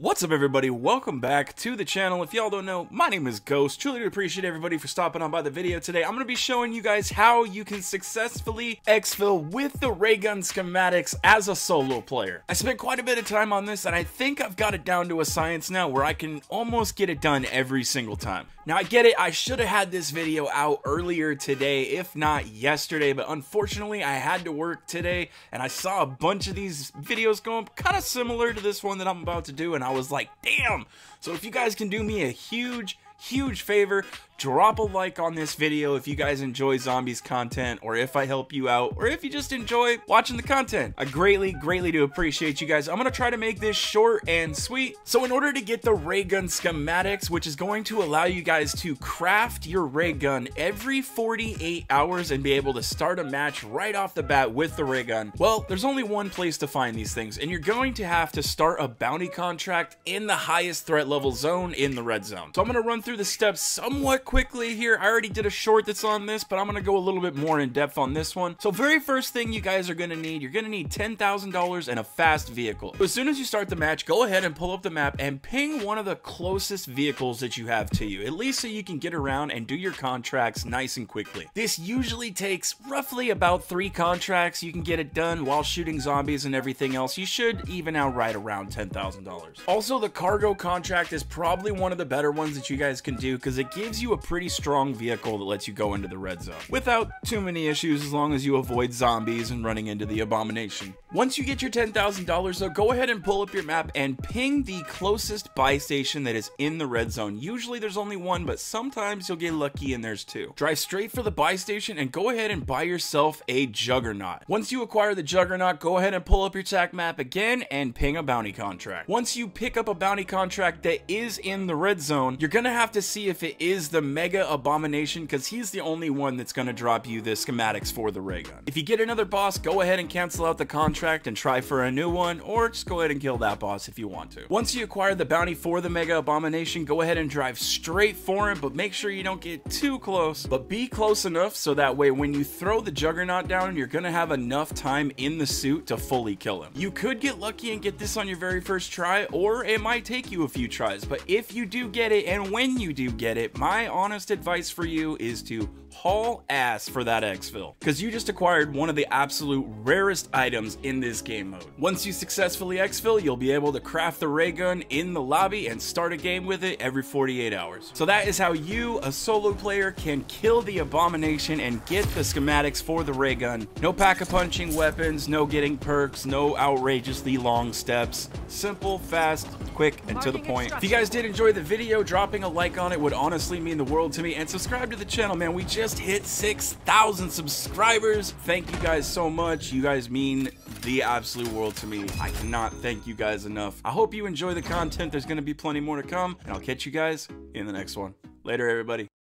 What's up, everybody? Welcome back to the channel. If y'all don't know, my name is Ghost. Truly appreciate everybody for stopping on by the video today. I'm going to be showing you guys how you can successfully exfil with the ray gun schematics as a solo player. I spent quite a bit of time on this, and I think I've got it down to a science now where I can almost get it done every single time. Now, I get it. I should have had this video out earlier today, if not yesterday, but unfortunately, I had to work today, and I saw a bunch of these videos going kind of similar to this one that I'm about to do, and I was like, damn. So if you guys can do me a huge, huge favor, drop a like on this video if you guys enjoy zombies content or if I help you out or if you just enjoy watching the content. I greatly, greatly do appreciate you guys. I'm gonna try to make this short and sweet. So in order to get the ray gun schematics, which is going to allow you guys to craft your ray gun every 48 hours and be able to start a match right off the bat with the ray gun, well, there's only one place to find these things and you're going to have to start a bounty contract in the highest threat level zone in the red zone. So I'm gonna run through the steps somewhat quickly here. I already did a short that's on this, but I'm going to go a little bit more in depth on this one. So very first thing you guys are going to need, you're going to need $10,000 and a fast vehicle. As soon as you start the match, go ahead and pull up the map and ping one of the closest vehicles that you have to you, at least so you can get around and do your contracts nice and quickly. This usually takes roughly about three contracts. You can get it done while shooting zombies and everything else. You should even out right around $10,000. Also, the cargo contract is probably one of the better ones that you guys can do because it gives you a pretty strong vehicle that lets you go into the red zone without too many issues as long as you avoid zombies and running into the abomination. Once you get your $10,000 though, go ahead and pull up your map and ping the closest buy station that is in the red zone. Usually there's only one, but sometimes you'll get lucky and there's two. Drive straight for the buy station and go ahead and buy yourself a Juggernaut. Once you acquire the Juggernaut, go ahead and pull up your TAC map again and ping a bounty contract. Once you pick up a bounty contract that is in the red zone, you're gonna have to see if it is the Mega Abomination because he's the only one that's gonna drop you the schematics for the ray gun. If you get another boss, go ahead and cancel out the contract and try for a new one, or just go ahead and kill that boss if you want to. Once you acquire the bounty for the Mega Abomination, go ahead and drive straight for him, but make sure you don't get too close, but be close enough so that way when you throw the Juggernaut down, you're gonna have enough time in the suit to fully kill him. You could get lucky and get this on your very first try, or it might take you a few tries, but if you do get it, and when you do get it, my honest advice for you is to haul ass for that exfil because you just acquired one of the absolute rarest items in this game mode. Once you successfully exfil, you'll be able to craft the ray gun in the lobby and start a game with it every 48 hours. So that is how you, a solo player, can kill the abomination and get the schematics for the ray gun. No pack-a-punching weapons, no getting perks, no outrageously long steps. Simple, fast, quick, and to the point. If you guys did enjoy the video, dropping a like on it would honestly mean the world to me. And subscribe to the channel, man. We just hit 6,000 subscribers. Thank you guys so much. You guys mean the absolute world to me. I cannot thank you guys enough. I hope you enjoy the content. There's going to be plenty more to come. And I'll catch you guys in the next one. Later, everybody.